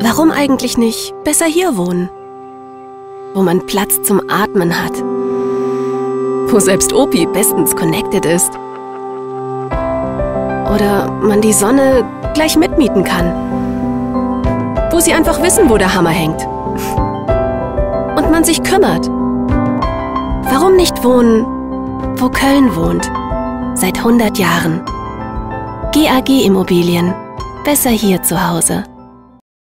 Warum eigentlich nicht besser hier wohnen? Wo man Platz zum Atmen hat. Wo selbst Opi bestens connected ist. Oder man die Sonne gleich mitmieten kann. Wo sie einfach wissen, wo der Hammer hängt. Und man sich kümmert. Warum nicht wohnen, wo Köln wohnt? Seit 100 Jahren. GAG Immobilien. Besser hier zu Hause.